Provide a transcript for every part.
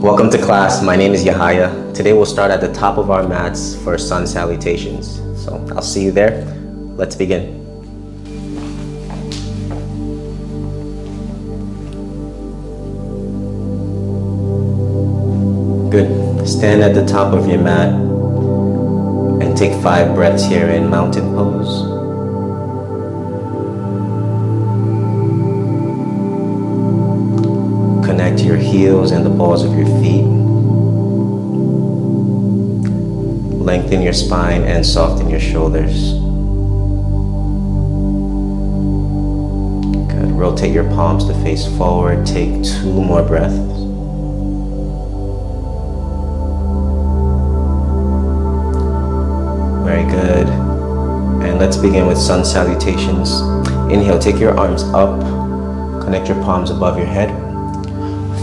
Welcome to class. My name is Yahaya. Today we'll start at the top of our mats for sun salutations. So I'll see you there. Let's begin. Good. Stand at the top of your mat and take five breaths here in mountain pose. Heels and the balls of your feet. Lengthen your spine and soften your shoulders. Good. Rotate your palms to face forward. Take two more breaths. Very good. And let's begin with sun salutations. Inhale, take your arms up. Connect your palms above your head.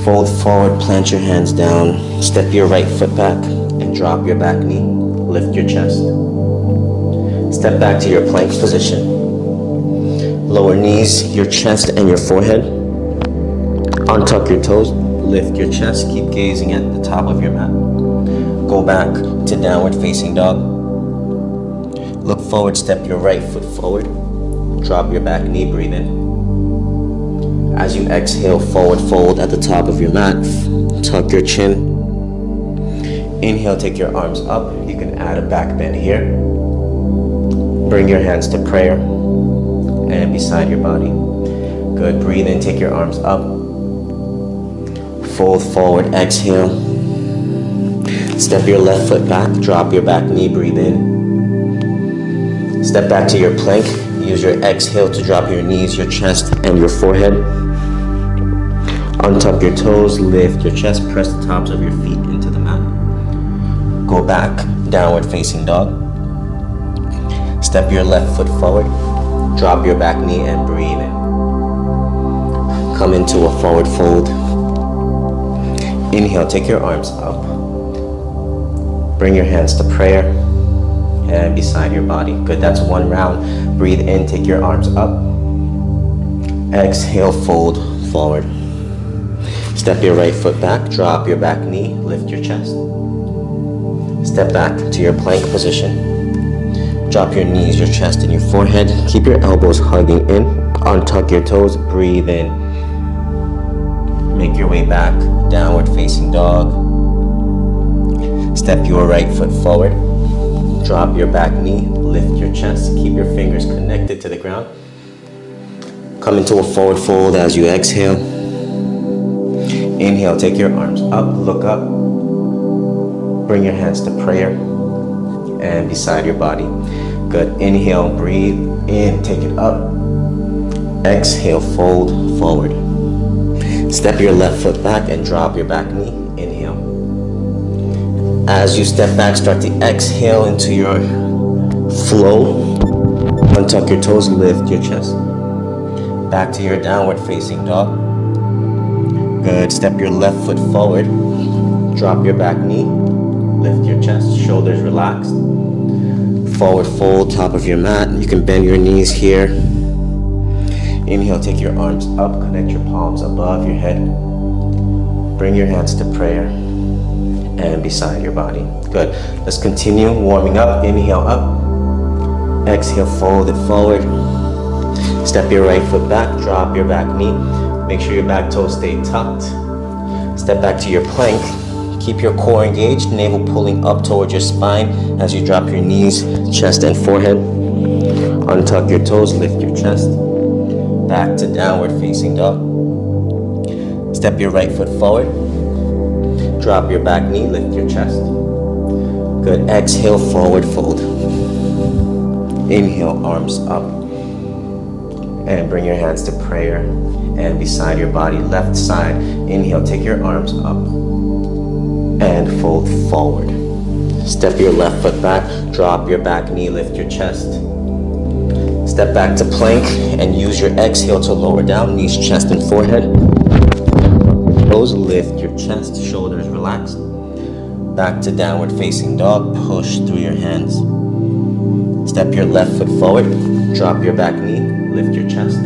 Fold forward, plant your hands down. Step your right foot back and drop your back knee. Lift your chest. Step back to your plank position. Lower knees, your chest, and your forehead. Untuck your toes. Lift your chest. Keep gazing at the top of your mat. Go back to downward facing dog. Look forward, step your right foot forward. Drop your back knee, breathe in. As you exhale, forward fold at the top of your mat. Tuck your chin. Inhale, take your arms up. You can add a back bend here. Bring your hands to prayer and beside your body. Good. Breathe in, take your arms up. Fold forward, exhale. Step your left foot back, drop your back knee, breathe in. Step back to your plank. Use your exhale to drop your knees, your chest, and your forehead. Untuck your toes, lift your chest, press the tops of your feet into the mat. Go back, downward facing dog. Step your left foot forward, drop your back knee, and breathe in. Come into a forward fold. Inhale, take your arms up. Bring your hands to prayer and beside your body. Good, that's one round. Breathe in, take your arms up. Exhale, fold forward. Step your right foot back, drop your back knee, lift your chest. Step back to your plank position. Drop your knees, your chest, and your forehead. Keep your elbows hugging in. Untuck your toes, breathe in. Make your way back, downward facing dog. Step your right foot forward. Drop your back knee, lift your chest, keep your fingers connected to the ground. Come into a forward fold as you exhale. Inhale, take your arms up, look up. Bring your hands to prayer and beside your body. Good. Inhale, breathe in, take it up. Exhale, fold forward. Step your left foot back and drop your back knee. As you step back, start to exhale into your flow. Untuck your toes, lift your chest. Back to your downward facing dog. Good. Step your left foot forward. Drop your back knee. Lift your chest, shoulders relaxed. Forward fold, top of your mat. You can bend your knees here. Inhale, take your arms up, connect your palms above your head. Bring your hands to prayer and beside your body. Good. Let's continue warming up. Inhale up. Exhale, fold it forward. Step your right foot back, drop your back knee. Make sure your back toes stay tucked. Step back to your plank. Keep your core engaged, navel pulling up towards your spine as you drop your knees, chest, and forehead. Untuck your toes, lift your chest. Back to downward facing dog. Step your right foot forward. Drop your back knee, lift your chest. Good. Exhale, forward fold. Inhale, arms up. And bring your hands to prayer and beside your body, left side. Inhale, take your arms up and fold forward. Step your left foot back, drop your back knee, lift your chest. Step back to plank and use your exhale to lower down, knees, chest, and forehead. Lift your chest, shoulders relaxed. Back to downward facing dog, push through your hands. Step your left foot forward, drop your back knee, lift your chest.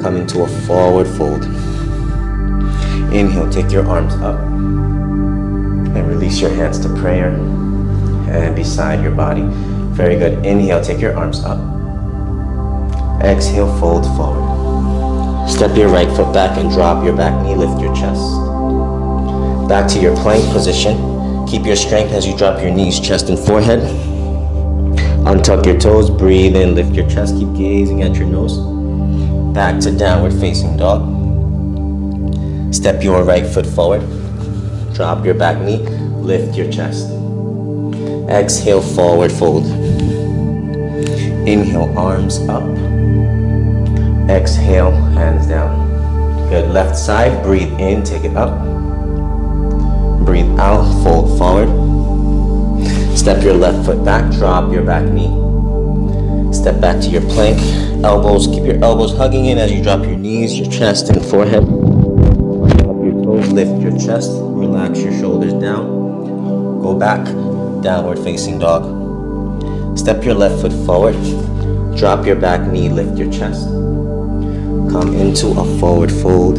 Come into a forward fold. Inhale, take your arms up and release your hands to prayer and beside your body. Very good. Inhale, take your arms up. Exhale, fold forward. Step your right foot back and drop your back knee, lift your chest. Back to your plank position. Keep your strength as you drop your knees, chest, and forehead. Untuck your toes, breathe in, lift your chest, keep gazing at your nose. Back to downward facing dog. Step your right foot forward. Drop your back knee, lift your chest. Exhale, forward fold. Inhale, arms up. Exhale, hands down. Good. Left side, breathe in, take it up. Breathe out, fold forward. Step your left foot back, drop your back knee. Step back to your plank. Elbows, keep your elbows hugging in as you drop your knees, your chest, and forehead. Up your toes, lift your chest, relax your shoulders down. Go back, downward facing dog. Step your left foot forward, drop your back knee, lift your chest. Come into a forward fold.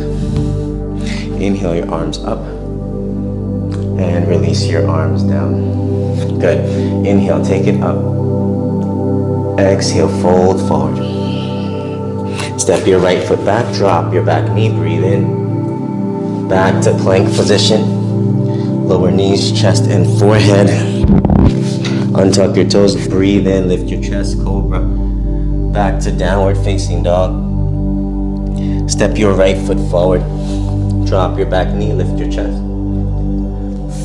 Inhale your arms up and release your arms down. Good. Inhale, take it up. Exhale, fold forward. Step your right foot back, drop your back knee, breathe in. Back to plank position. Lower knees, chest, and forehead. Untuck your toes, breathe in, lift your chest, cobra. Back to downward facing dog. Step your right foot forward. Drop your back knee, lift your chest.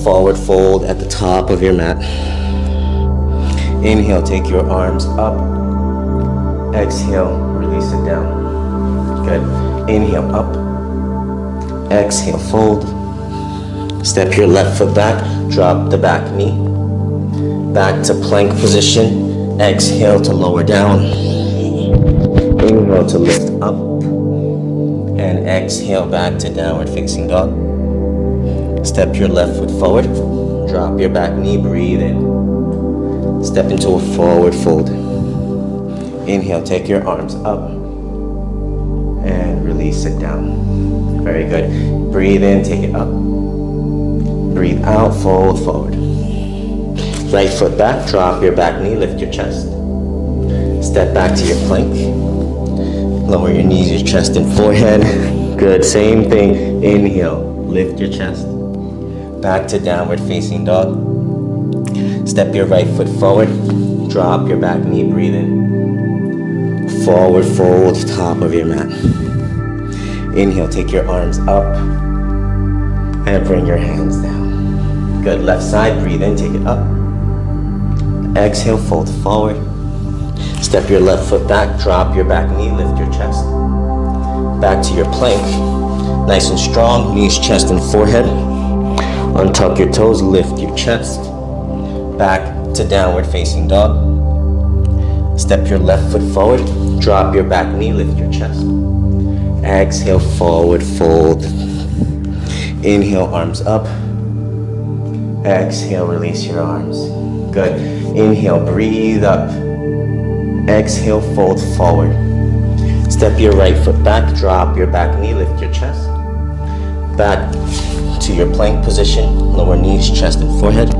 Forward fold at the top of your mat. Inhale, take your arms up. Exhale, release it down. Good. Inhale, up. Exhale, fold. Step your left foot back. Drop the back knee. Back to plank position. Exhale to lower down. Inhale to lift up. And exhale back to downward facing dog. Step your left foot forward. Drop your back knee. Breathe in. Step into a forward fold. Inhale, take your arms up and release it down. Very good. Breathe in, take it up. Breathe out, fold forward. Right foot back, drop your back knee, lift your chest. Step back to your plank. Lower your knees, your chest, and forehead. Good. Same thing. Inhale, lift your chest. Back to downward facing dog. Step your right foot forward. Drop your back knee, breathe in. Forward fold, top of your mat. Inhale, take your arms up and bring your hands down. Good. Left side, breathe in, take it up. Exhale, fold forward. Step your left foot back, drop your back knee, lift your chest. Back to your plank. Nice and strong, knees, chest, and forehead. Untuck your toes, lift your chest. Back to downward facing dog. Step your left foot forward, drop your back knee, lift your chest. Exhale, forward fold. Inhale, arms up. Exhale, release your arms. Good. Inhale, breathe up. Exhale, fold forward. Step your right foot back, drop your back knee, lift your chest. Back to your plank position, lower knees, chest, and forehead.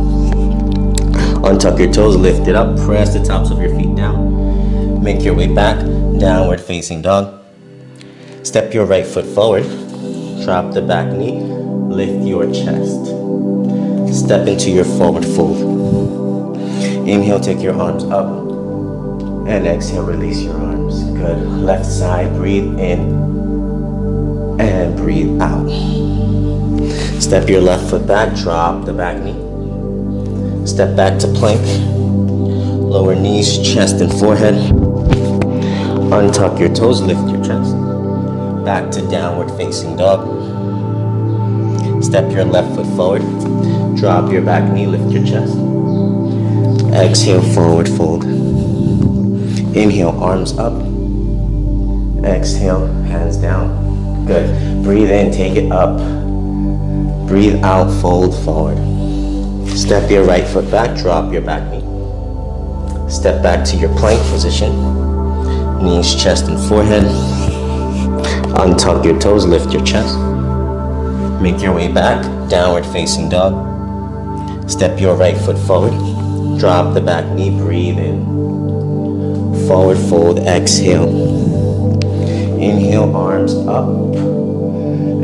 Untuck your toes, lift it up, press the tops of your feet down. Make your way back, downward facing dog. Step your right foot forward, drop the back knee, lift your chest. Step into your forward fold. Inhale, take your arms up. And exhale, release your arms. Good. Left side, breathe in and breathe out. Step your left foot back, drop the back knee. Step back to plank. Lower knees, chest, and forehead. Untuck your toes, lift your chest. Back to downward facing dog. Step your left foot forward. Drop your back knee, lift your chest. Exhale, forward fold. Inhale, arms up. Exhale, hands down. Good. Breathe in, take it up. Breathe out, fold forward. Step your right foot back, drop your back knee. Step back to your plank position. Knees, chest, and forehead. Untuck your toes, lift your chest. Make your way back, downward facing dog. Step your right foot forward. Drop the back knee, breathe in. Forward fold, exhale. Inhale, arms up.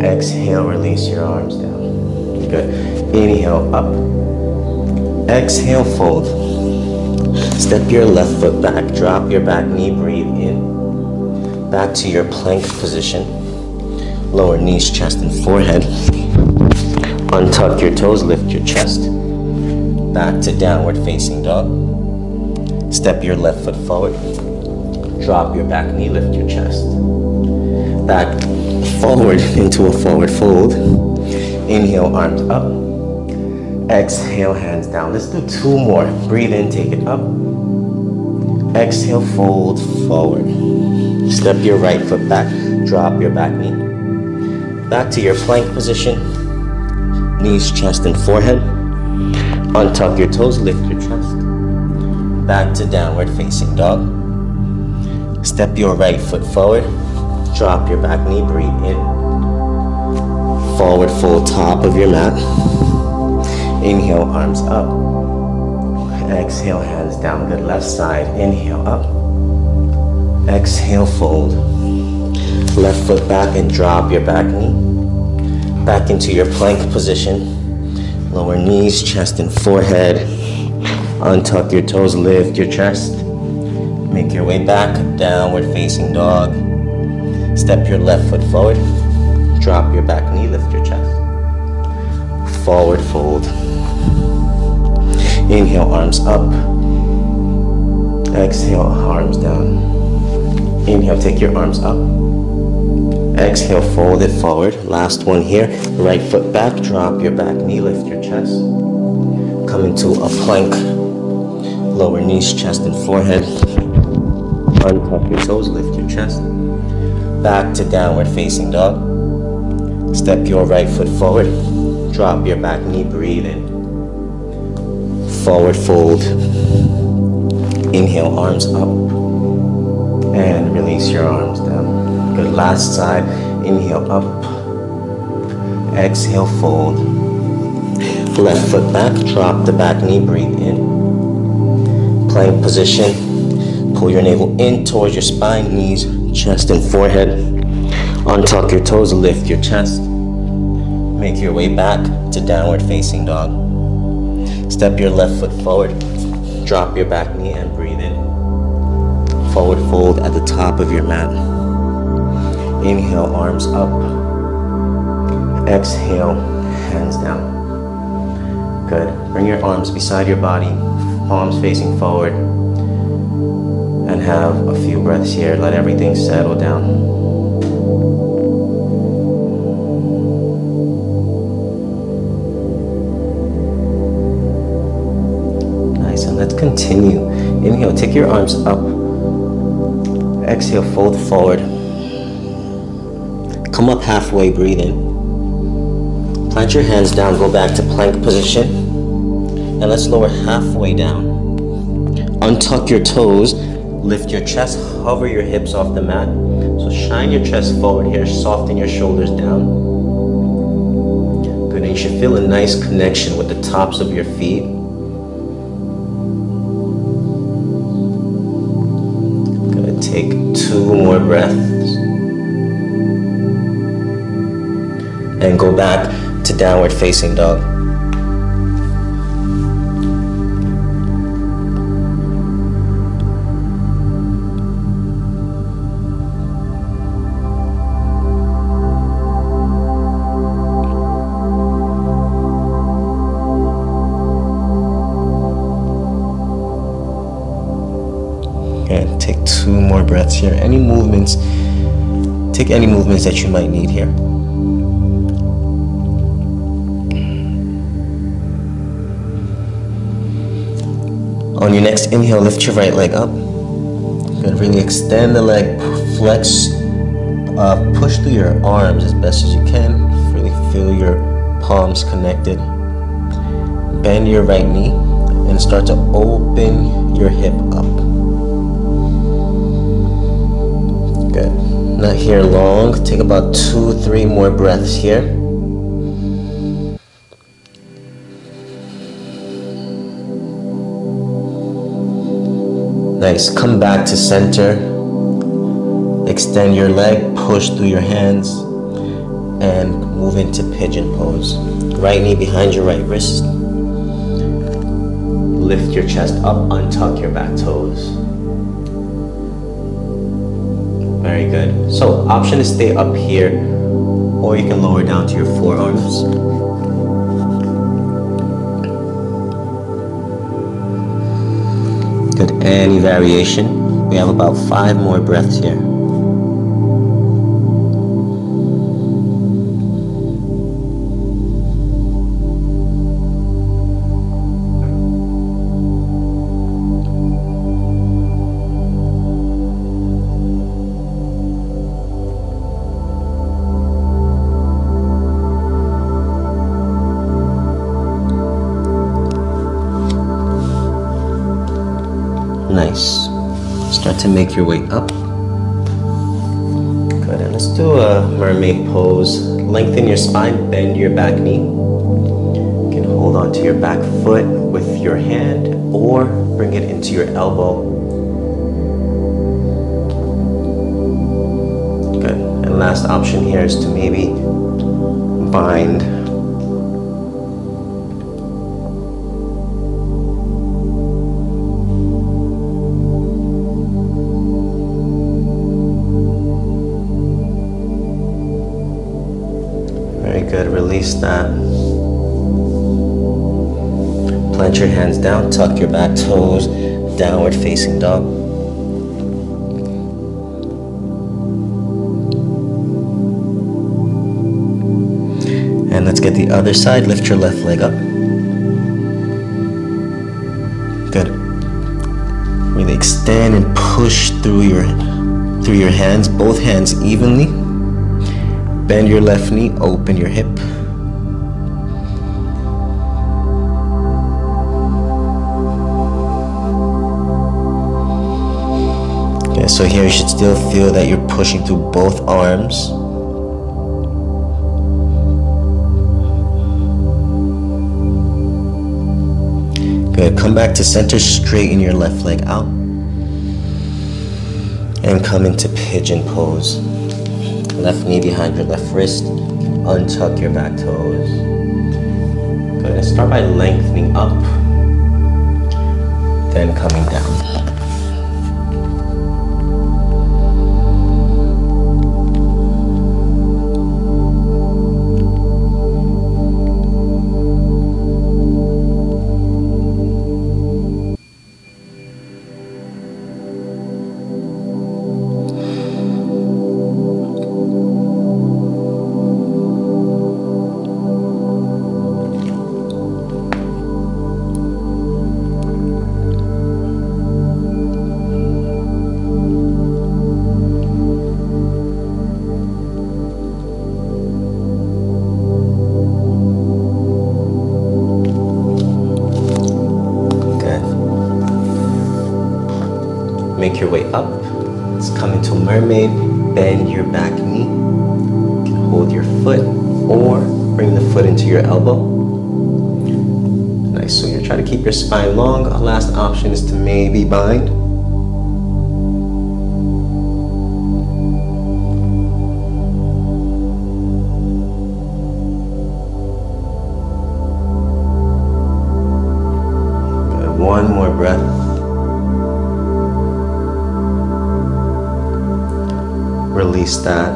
Exhale, release your arms down. Good. Inhale, up. Exhale, fold. Step your left foot back, drop your back knee, breathe in. Back to your plank position. Lower knees, chest, and forehead. Untuck your toes, lift your chest. Back to downward facing dog. Step your left foot forward. Drop your back knee, lift your chest. Back forward into a forward fold. Inhale, arms up. Exhale, hands down. Let's do two more. Breathe in, take it up. Exhale, fold forward. Step your right foot back. Drop your back knee. Back to your plank position. Knees, chest, and forehead. Untuck your toes, lift your chest. Back to downward facing dog. Step your right foot forward. Drop your back knee, breathe in. Forward fold top of your mat. Inhale, arms up. Exhale, hands down. Good left side. Inhale, up. Exhale, fold. Left foot back and drop your back knee. Back into your plank position. Lower knees, chest, and forehead. Untuck your toes, lift your chest. Make your way back, downward facing dog. Step your left foot forward. Drop your back knee, lift your chest. Forward fold. Inhale, arms up. Exhale, arms down. Inhale, take your arms up. Exhale, fold it forward. Last one here. Right foot back, drop your back knee, lift your chest. Come into a plank. Lower knees, chest, and forehead. Untuck your toes, lift your chest. Back to downward facing dog. Step your right foot forward. Drop your back knee, breathe in. Forward fold. Inhale, arms up. And release your arms down. Good. Last side. Inhale up. Exhale, fold. Left foot back. Drop the back knee. Breathe in. Plank position. Pull your navel in towards your spine, knees, chest, and forehead. Untuck your toes. Lift your chest. Make your way back to downward facing dog. Step your left foot forward. Drop your back knee and breathe in. Forward fold at the top of your mat. Inhale, arms up. Exhale, hands down. Good. Bring your arms beside your body, palms facing forward. And have a few breaths here. Let everything settle down. Nice, and let's continue. Inhale, take your arms up. Exhale, fold forward. Come up halfway, breathe in. Plant your hands down, go back to plank position. And let's lower halfway down. Untuck your toes, lift your chest, hover your hips off the mat. So shine your chest forward here, soften your shoulders down. Good, and you should feel a nice connection with the tops of your feet. Gonna take two more breaths. and go back to downward facing dog. Here. Any movements, take any movements that you might need here. On your next inhale, lift your right leg up. Good. Really extend the leg, flex, uh, push through your arms as best as you can. Really feel your palms connected. Bend your right knee and start to open your hip up. not here long. Take about two, three more breaths here. Nice. Come back to center. Extend your leg, push through your hands, and move into pigeon pose. Right knee behind your right wrist. Lift your chest up, untuck your back toes. Very good. So, option is stay up here, or you can lower down to your forearms. Good. Any variation? We have about five more breaths here. Nice. Start to make your way up. Good. And let's do a mermaid pose. Lengthen your spine, bend your back knee. You can hold on to your back foot with your hand or bring it into your elbow. Good. And last option here is to maybe bind Release that. Plant your hands down, tuck your back toes, downward facing dog. And let's get the other side. Lift your left leg up. Good. Really extend and push through your through your hands, both hands evenly. Bend your left knee, open your hip. So here you should still feel that you're pushing through both arms. Good. Come back to center, straighten your left leg out. And come into pigeon pose. Left knee behind your left wrist. Untuck your back toes. Good. And start by lengthening up, then coming down. Make your way up. Let's come into mermaid. Bend your back knee. You can hold your foot or bring the foot into your elbow. Nice. So you're trying to keep your spine long. Our last option is to maybe bind. Release that.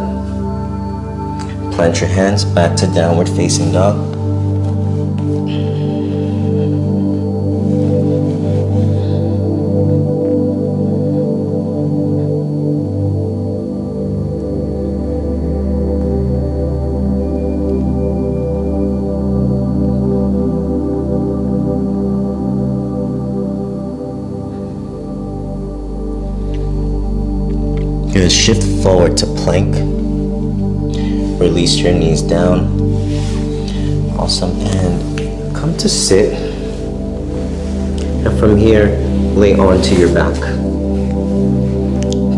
Plant your hands back to downward facing dog. Shift forward to plank. Release your knees down. Awesome. And come to sit. And from here, lay onto your back.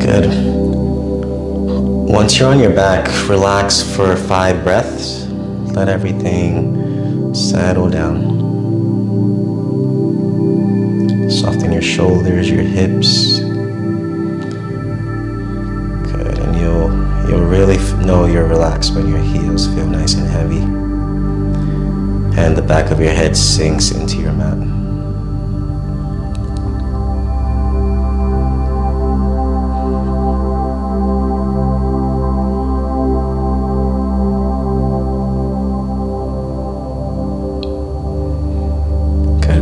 Good. Once you're on your back, relax for five breaths. Let everything settle down. Soften your your shoulders, your hips. You're relaxed when your heels feel nice and heavy, and the back of your head sinks into your mat.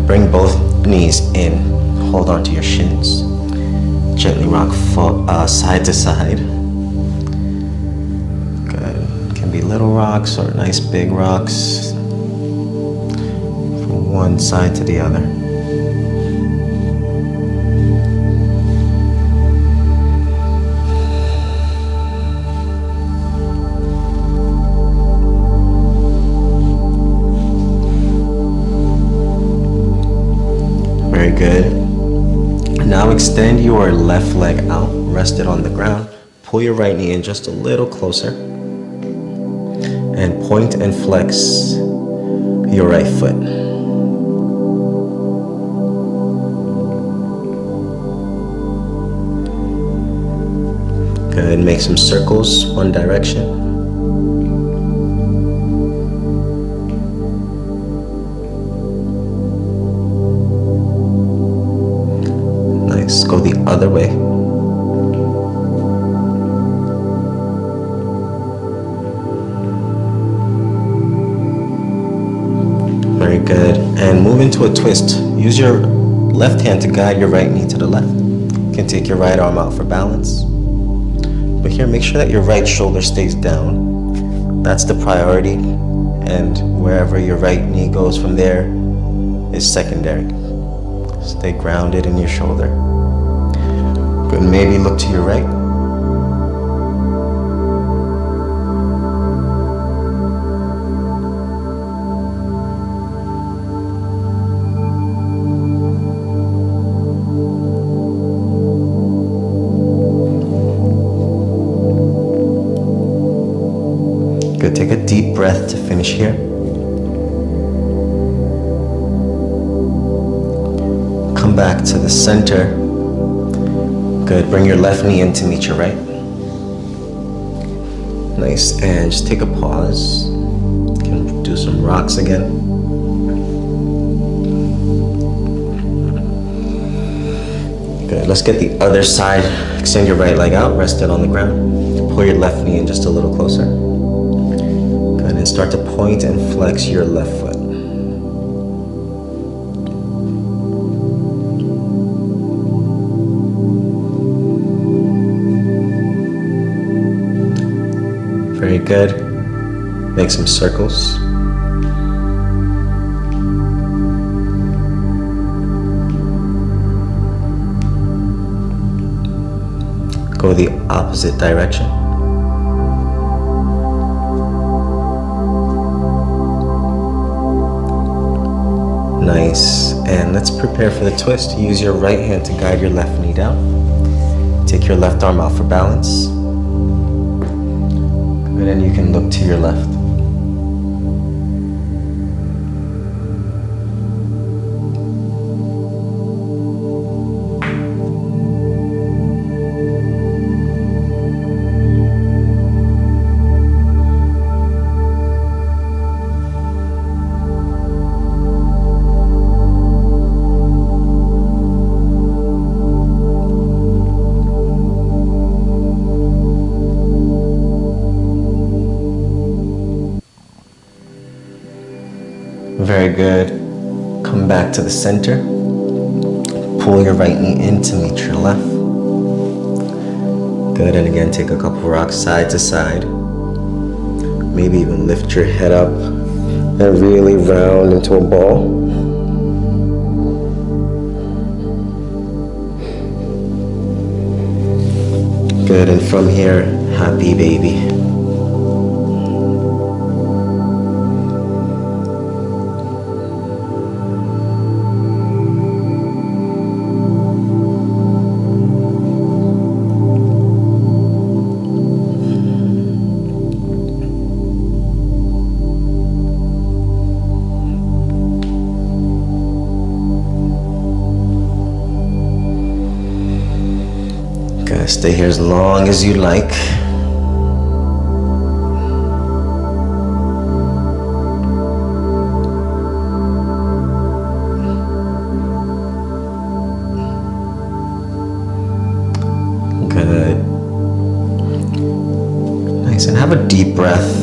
Bring both knees in. Hold on to your shins. Gently rock uh, side to side. Little rocks or nice big rocks. From one side to the other. Very good. Now extend your left leg out, rest it on the ground. Pull your right knee in just a little closer. And point and flex your right foot. Good, make some circles, one direction. Nice. Go the other way. Into a twist. Use your left hand to guide your right knee to the left. You can take your right arm out for balance. But here, make sure that your right shoulder stays down. That's the priority. And wherever your right knee goes from there is secondary. Stay grounded in your shoulder. Good. Maybe look to your right. Breath to finish here. Come back to the center Good. Bring your left knee in to meet your right. Nice. And just take a pause. You can do some rocks again. Good. Let's get the other side. Extend your right leg out. Rest it on the ground. Pull your left knee in just a little closer. Start to point and flex your left foot. Very good. Make some circles. Go the opposite direction. Nice. And let's prepare for the twist. Use your right hand to guide your left knee down. Take your left arm out for balance and then you can look to your left. Very good. Come back to the center. Pull your right knee in to meet your left. Good, and again, take a couple rocks side to side. Maybe even lift your head up and really round into a ball. Good, and from here, happy baby. Stay here as long as you like. Good. Nice. And have a deep breath.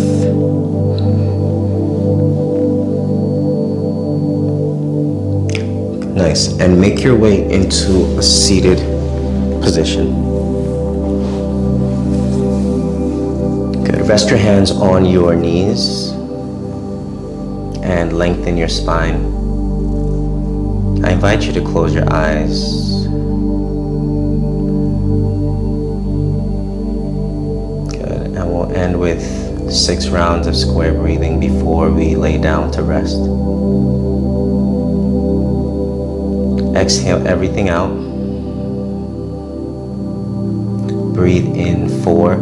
Nice. And make your way into a seated position. Rest your hands on your knees and lengthen your spine. I invite you to close your eyes. Good. And we'll end with six rounds of square breathing before we lay down to rest. Exhale everything out. Breathe in four,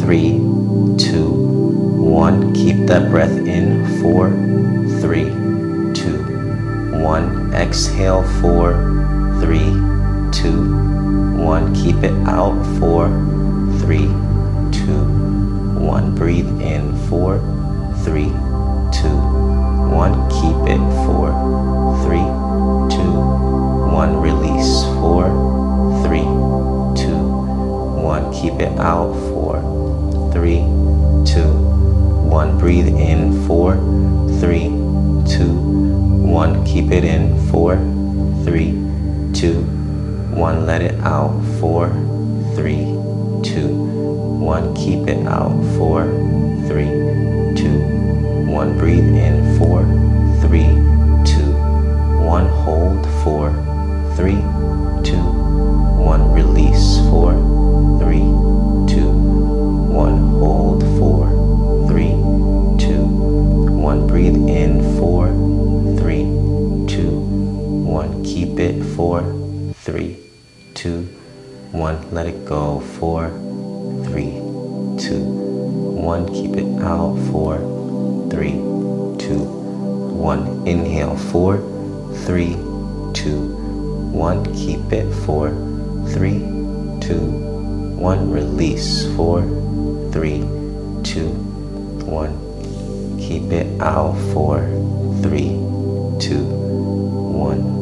three, one. Keep that breath in four, three, two, one. Exhale four, three, two, one. Keep it out four, three, two, one. Breathe in four, three, two, one. Keep it four, three, two, one. Release four, three, two, one. Keep it out four, three, one. Breathe in four, three, two, one. Keep it in four, three, two, one. Let it out four, three, two, one. Keep it out four, three, two, one. Breathe in four, three, two, one. Hold three, two, one. Let it go four, three, two, one. Keep it out four, three, two, one. Inhale four, three, two, one. Keep it four, three, two, one. Release four, three, two, one. Keep it out four, three, two, one.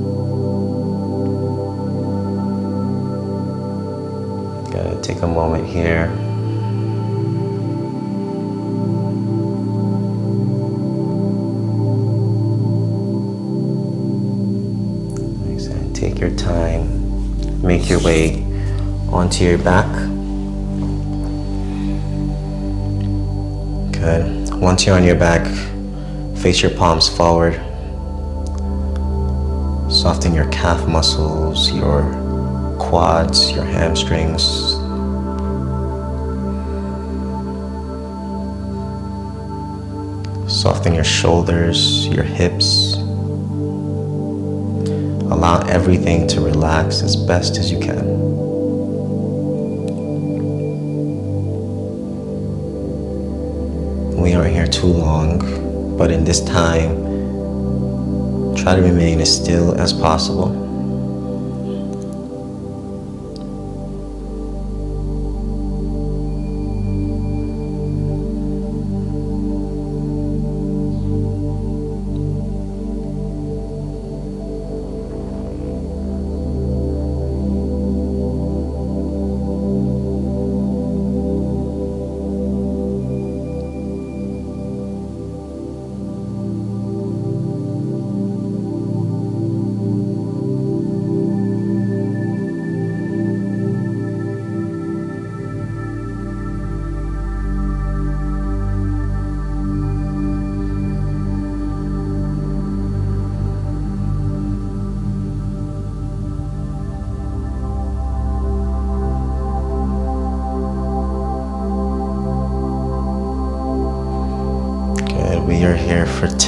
Take a moment here. Take your time. Make your way onto your back. Good. Once you're on your back, face your palms forward. Soften your calf muscles, your quads, your hamstrings. Soften your shoulders, your hips. Allow everything to relax as best as you can. We aren't here too long, but in this time, try to remain as still as possible.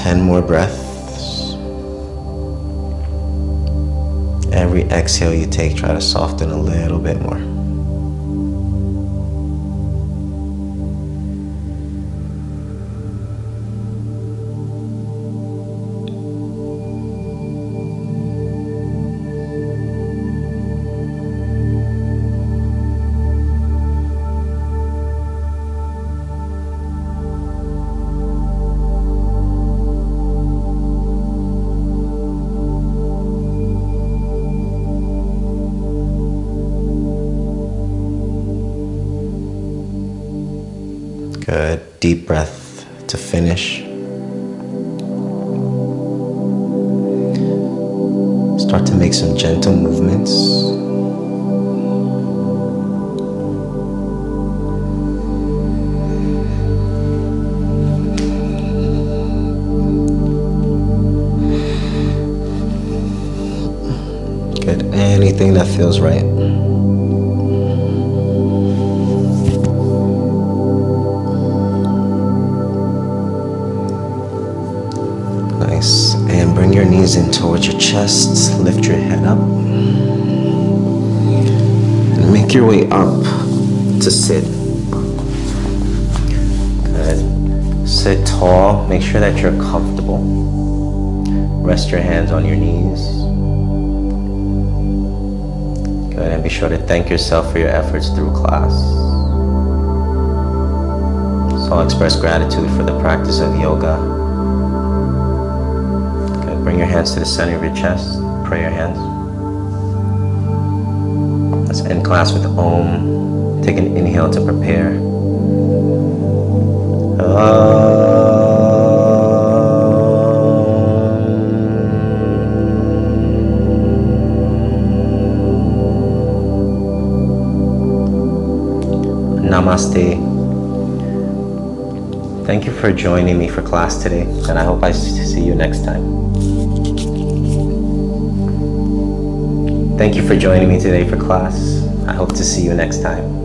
10 more breaths. Every exhale you take, try to soften a little bit more. Good. Deep breath to finish. Start to make some gentle movements. Good. Anything that feels right. In towards your chest. Lift your head up. And make your way up to sit. Good. Sit tall. Make sure that you're comfortable. Rest your hands on your knees. Good. And be sure to thank yourself for your efforts through class. So I'll express gratitude for the practice of yoga. Bring your hands to the center of your chest. Pray your hands. Let's end class with Om. Take an inhale to prepare. Namaste. Thank you for joining me for class today, and I hope I see you next time. Thank you for joining me today for class. I hope to see you next time.